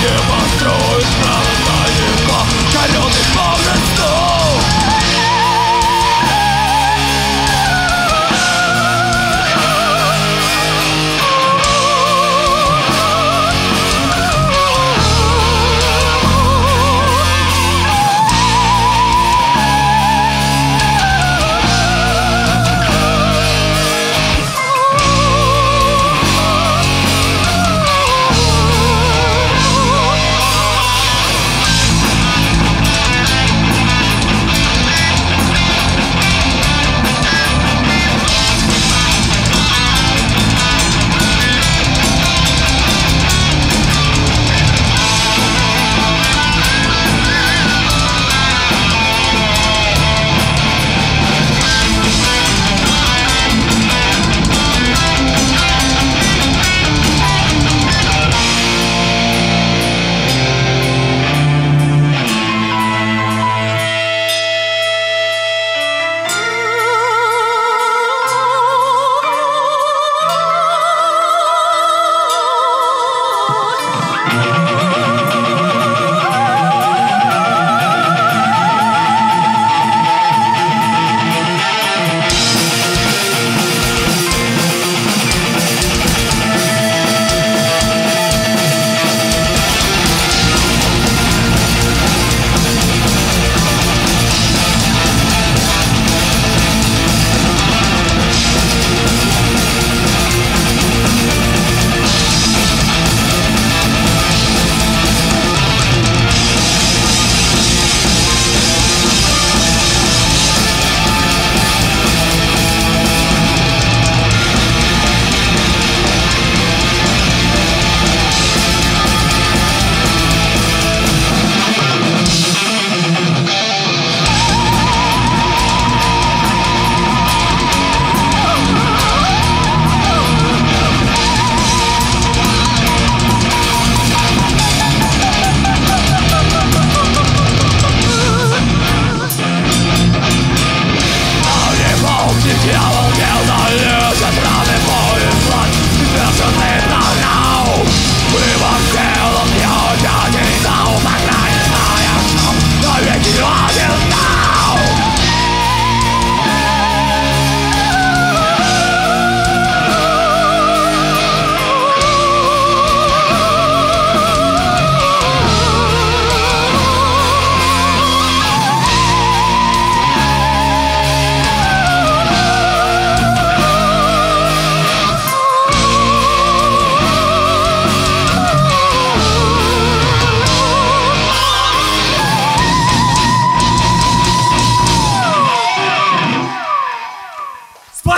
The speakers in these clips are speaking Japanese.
give up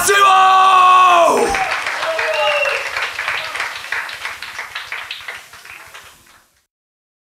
せは